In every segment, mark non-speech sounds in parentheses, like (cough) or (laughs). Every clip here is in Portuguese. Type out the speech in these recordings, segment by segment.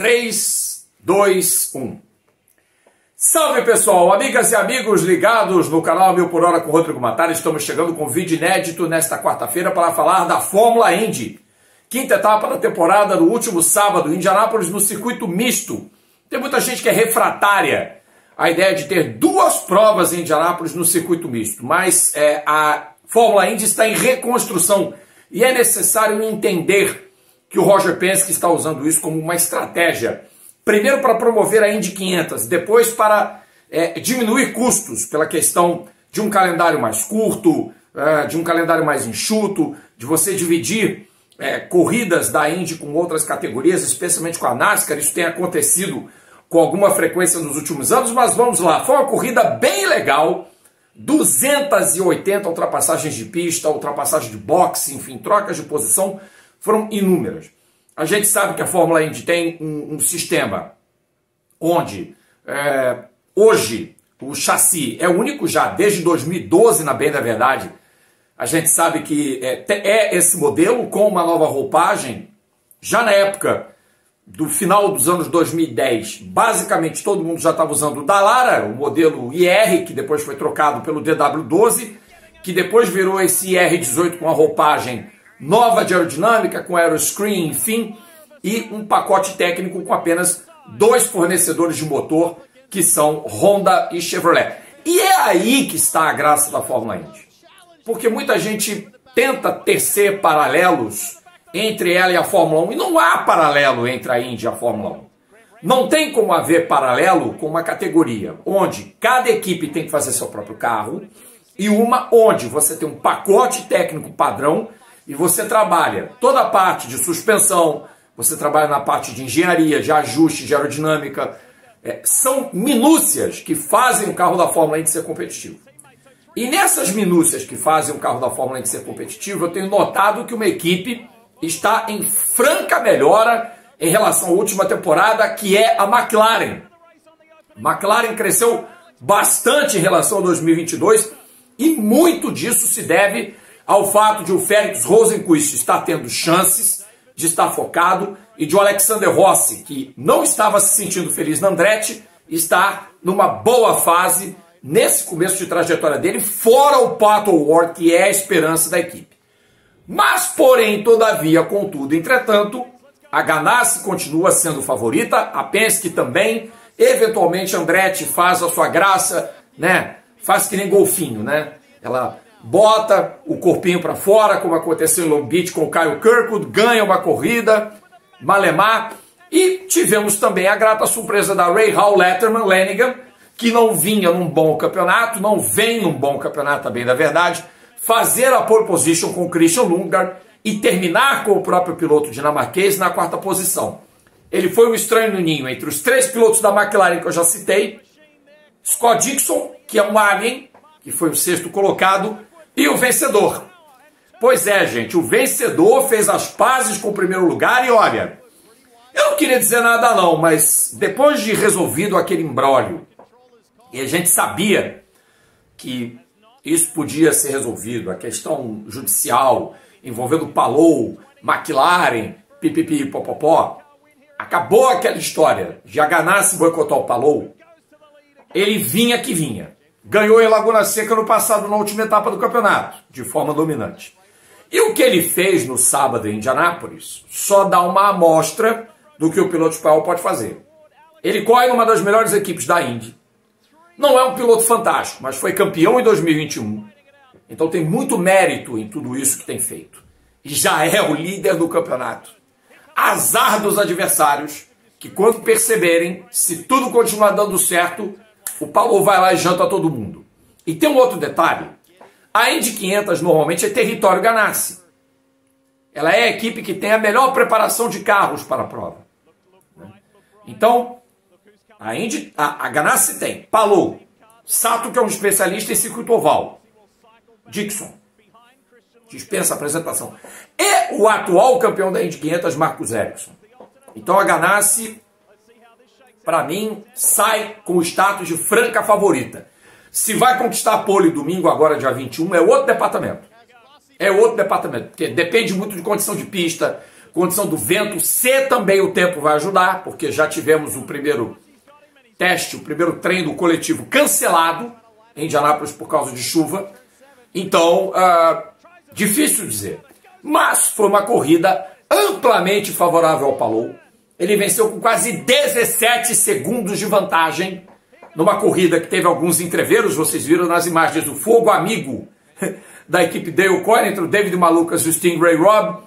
3, 2, 1. Salve pessoal, amigas e amigos ligados no canal Mil por Hora com Rodrigo Matara. Estamos chegando com vídeo inédito nesta quarta-feira para falar da Fórmula Indy. Quinta etapa da temporada no último sábado, em Indianápolis, no circuito misto. Tem muita gente que é refratária à ideia de ter duas provas em Indianápolis no circuito misto, mas é, a Fórmula Indy está em reconstrução e é necessário entender que o Roger Penske está usando isso como uma estratégia. Primeiro para promover a Indy 500, depois para é, diminuir custos pela questão de um calendário mais curto, é, de um calendário mais enxuto, de você dividir é, corridas da Indy com outras categorias, especialmente com a NASCAR. Isso tem acontecido com alguma frequência nos últimos anos, mas vamos lá. Foi uma corrida bem legal. 280 ultrapassagens de pista, ultrapassagem de boxe, enfim, trocas de posição foram inúmeras. A gente sabe que a Fórmula Indy tem um, um sistema onde é, hoje o chassi é único já desde 2012, na bem da verdade. A gente sabe que é, é esse modelo com uma nova roupagem. Já na época do final dos anos 2010, basicamente todo mundo já estava usando o Dallara, o modelo IR, que depois foi trocado pelo DW12, que depois virou esse IR18 com a roupagem nova de aerodinâmica, com aeroscreen, enfim, e um pacote técnico com apenas dois fornecedores de motor, que são Honda e Chevrolet. E é aí que está a graça da Fórmula Indy. Porque muita gente tenta tecer paralelos entre ela e a Fórmula 1, e não há paralelo entre a Indy e a Fórmula 1. Não tem como haver paralelo com uma categoria onde cada equipe tem que fazer seu próprio carro e uma onde você tem um pacote técnico padrão e você trabalha toda a parte de suspensão, você trabalha na parte de engenharia, de ajuste, de aerodinâmica. É, são minúcias que fazem o carro da Fórmula 1 ser competitivo. E nessas minúcias que fazem o carro da Fórmula 1 ser competitivo, eu tenho notado que uma equipe está em franca melhora em relação à última temporada, que é a McLaren. McLaren cresceu bastante em relação a 2022 e muito disso se deve ao fato de o Félix Rosenquist estar tendo chances de estar focado e de o Alexander Rossi, que não estava se sentindo feliz na Andretti, estar numa boa fase nesse começo de trajetória dele, fora o Pato Ward, que é a esperança da equipe. Mas, porém, todavia, contudo, entretanto, a Ganassi continua sendo favorita, a Penske também, eventualmente Andretti faz a sua graça, né? Faz que nem golfinho, né? Ela bota o corpinho para fora, como aconteceu em Long Beach com o Kyle Kirkwood, ganha uma corrida, malemar. E tivemos também a grata surpresa da Ray Hall Letterman Lanigan, que não vinha num bom campeonato, não vem num bom campeonato, também da verdade, fazer a pole position com o Christian Lundgaard e terminar com o próprio piloto dinamarquês na quarta posição. Ele foi um estranho no ninho entre os três pilotos da McLaren que eu já citei, Scott Dixon, que é um alien, que foi o sexto colocado, e o vencedor. Pois é, gente, o vencedor fez as pazes com o primeiro lugar e olha, eu não queria dizer nada não, mas depois de resolvido aquele embrólio, e a gente sabia que isso podia ser resolvido, a questão judicial envolvendo Palou, McLaren, pipipi, popopó, acabou aquela história de a Ganassi boicotar o Palou, ele vinha que vinha ganhou em Laguna Seca no passado, na última etapa do campeonato, de forma dominante. E o que ele fez no sábado em Indianápolis só dá uma amostra do que o piloto espanhol pode fazer. Ele corre numa das melhores equipes da Indy. Não é um piloto fantástico, mas foi campeão em 2021. Então tem muito mérito em tudo isso que tem feito. E já é o líder do campeonato. Azar dos adversários, que quando perceberem, se tudo continuar dando certo, o Paulo vai lá e janta todo mundo. E tem um outro detalhe. A Indy 500 normalmente é território Ganassi. Ela é a equipe que tem a melhor preparação de carros para a prova. Então, a, Indy, a, a Ganassi tem Palou, Sato, que é um especialista em circuito oval, Dixon, dispensa apresentação, e o atual campeão da Indy 500, Marcos Ericsson. Então a Ganassi para mim, sai com o status de franca favorita. Se vai conquistar a pole domingo, agora dia 21, é outro departamento. É outro departamento, porque depende muito de condição de pista, condição do vento, se também o tempo vai ajudar, porque já tivemos o primeiro teste, o primeiro treino coletivo cancelado em Indianápolis por causa de chuva. Então, uh, difícil dizer. Mas foi uma corrida amplamente favorável ao Palou. Ele venceu com quase 17 segundos de vantagem numa corrida que teve alguns entreveros, vocês viram nas imagens do fogo amigo (laughs) da equipe Dale Coyne, entre o David Malucas e o Stingray Robb.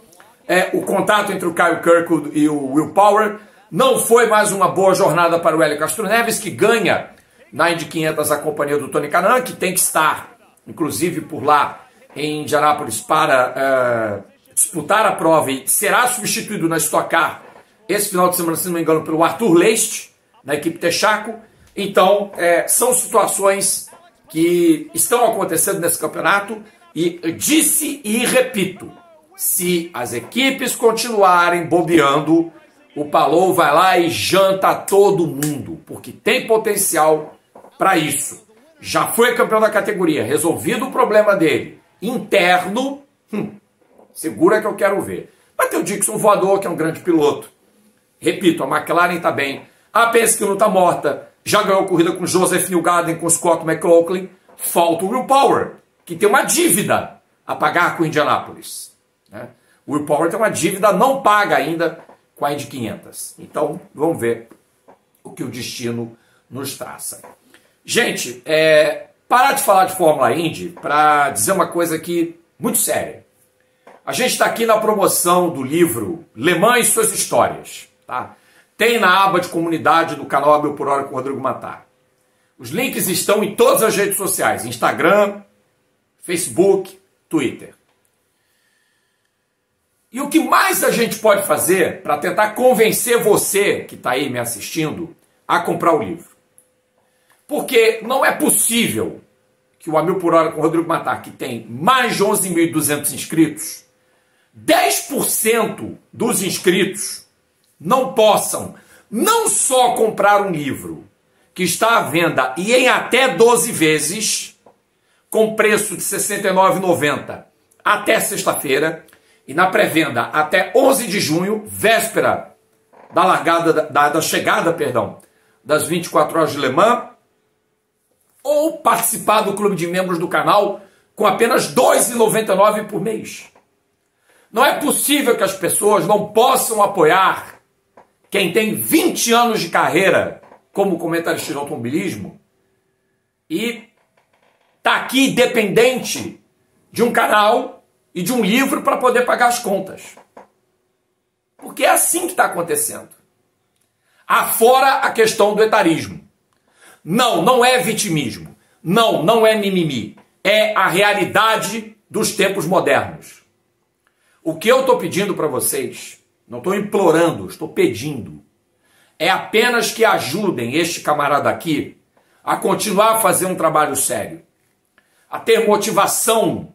É, o contato entre o Kyle Kirkwood e o Will Power. Não foi mais uma boa jornada para o Hélio Castro Neves, que ganha na Indy 500 a companhia do Tony Canan, que tem que estar, inclusive, por lá em Indianápolis para uh, disputar a prova e será substituído na Stock Car esse final de semana, se não me engano, pelo Arthur Leist, na equipe Texaco. Então, é, são situações que estão acontecendo nesse campeonato e disse e repito, se as equipes continuarem bobeando, o Palou vai lá e janta todo mundo, porque tem potencial para isso. Já foi campeão da categoria, resolvido o problema dele interno, hum, segura que eu quero ver. Mas tem o Dixon voador, que é um grande piloto. Repito, a McLaren está bem. A Penske não está morta. Já ganhou corrida com Joseph Newgarden, com Scott McLaughlin. Falta o Will Power, que tem uma dívida a pagar com Indianapolis. Né? O Will Power tem uma dívida não paga ainda com a Indy 500. Então, vamos ver o que o destino nos traça. Gente, é, parar de falar de Fórmula Indy para dizer uma coisa aqui muito séria. A gente está aqui na promoção do livro Le Mans e suas histórias. Tá? Tem na aba de comunidade do canal Abel por Hora com Rodrigo Matar. Os links estão em todas as redes sociais: Instagram, Facebook, Twitter. E o que mais a gente pode fazer para tentar convencer você que está aí me assistindo a comprar o livro? Porque não é possível que o Amil por Hora com o Rodrigo Matar, que tem mais de 11.200 inscritos, 10% dos inscritos não possam não só comprar um livro que está à venda e em até 12 vezes, com preço de R$ 69,90 até sexta-feira, e na pré-venda até 11 de junho, véspera da largada da, da chegada, perdão, das 24 horas de Le Mans, ou participar do clube de membros do canal com apenas R$ 2,99 por mês. Não é possível que as pessoas não possam apoiar quem tem 20 anos de carreira como comentarista de automobilismo e está aqui dependente de um canal e de um livro para poder pagar as contas. Porque é assim que está acontecendo. Afora a questão do etarismo. Não, não é vitimismo. Não, não é mimimi. É a realidade dos tempos modernos. O que eu estou pedindo para vocês, não estou implorando, estou pedindo, é apenas que ajudem este camarada aqui a continuar a fazer um trabalho sério, a ter motivação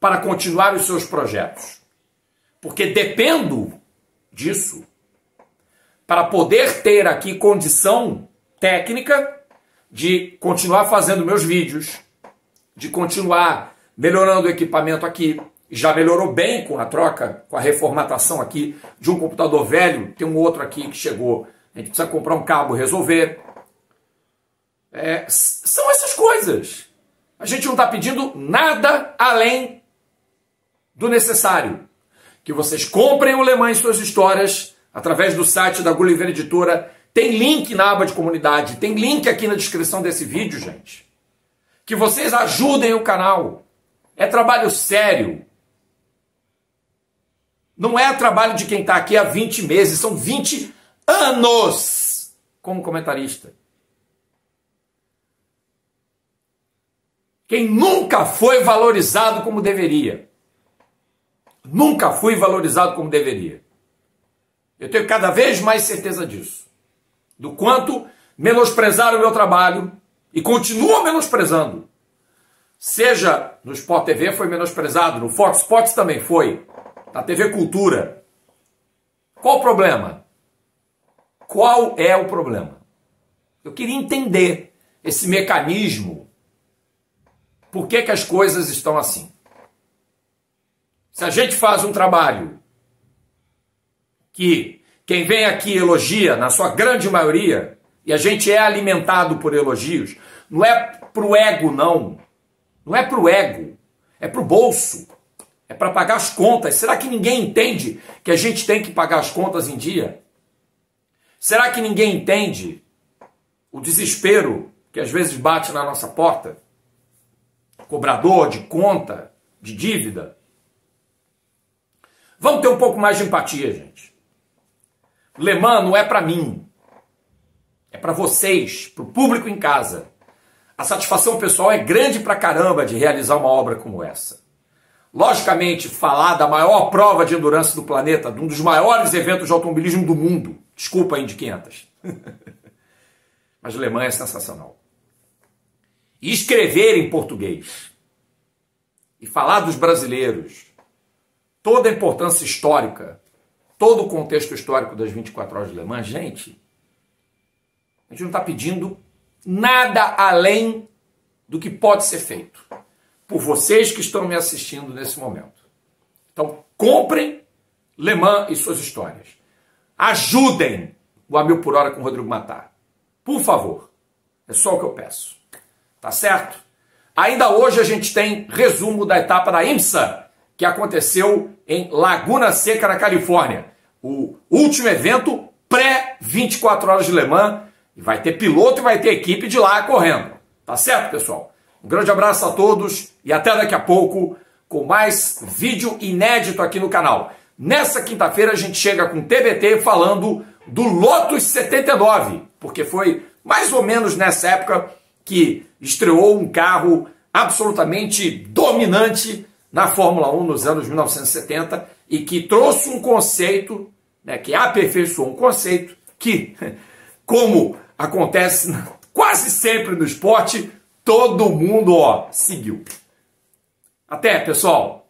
para continuar os seus projetos. Porque dependo disso para poder ter aqui condição técnica de continuar fazendo meus vídeos, de continuar melhorando o equipamento aqui. Já melhorou bem com a troca, com a reformatação aqui de um computador velho. Tem um outro aqui que chegou. A gente precisa comprar um cabo, resolver. É, são essas coisas. A gente não está pedindo nada além do necessário. Que vocês comprem o Le Mans Suas Histórias através do site da Gulliver Editora tem link na aba de comunidade, tem link aqui na descrição desse vídeo, gente. Que vocês ajudem o canal. É trabalho sério. Não é trabalho de quem está aqui há 20 meses, são 20 anos como comentarista. Quem nunca foi valorizado como deveria. Nunca fui valorizado como deveria. Eu tenho cada vez mais certeza disso do quanto menosprezaram o meu trabalho e continuam menosprezando. Seja no Sport TV foi menosprezado, no Fox Sports também foi, na TV Cultura. Qual o problema? Qual é o problema? Eu queria entender esse mecanismo. Por que, que as coisas estão assim? Se a gente faz um trabalho que quem vem aqui elogia, na sua grande maioria, e a gente é alimentado por elogios, não é pro ego, não. Não é pro ego, é pro bolso. É para pagar as contas. Será que ninguém entende que a gente tem que pagar as contas em dia? Será que ninguém entende o desespero que às vezes bate na nossa porta? Cobrador de conta, de dívida. Vamos ter um pouco mais de empatia, gente. Le Mans não é para mim. É para vocês, para o público em casa. A satisfação pessoal é grande pra caramba de realizar uma obra como essa. Logicamente, falar da maior prova de endurance do planeta, de um dos maiores eventos de automobilismo do mundo. Desculpa, Indy 500. (laughs) Mas Le Mans é sensacional. E escrever em português. E falar dos brasileiros. Toda a importância histórica. Todo o contexto histórico das 24 horas de Le Mans. Gente, a gente não está pedindo nada além do que pode ser feito por vocês que estão me assistindo nesse momento. Então, comprem Le Mans e suas histórias. Ajudem o A Mil por Hora com Rodrigo Matar. Por favor. É só o que eu peço. Tá certo? Ainda hoje a gente tem resumo da etapa da IMSA, que aconteceu em Laguna Seca, na Califórnia. O último evento pré-24 horas de Le Mans. E vai ter piloto e vai ter equipe de lá correndo. Tá certo, pessoal? Um grande abraço a todos e até daqui a pouco com mais vídeo inédito aqui no canal. Nessa quinta-feira a gente chega com TBT falando do Lotus 79, porque foi mais ou menos nessa época que estreou um carro absolutamente dominante na Fórmula 1 nos anos 1970 e que trouxe um conceito, né, que aperfeiçoou um conceito que, (laughs) como acontece quase sempre no esporte, todo mundo ó, seguiu. Até, pessoal!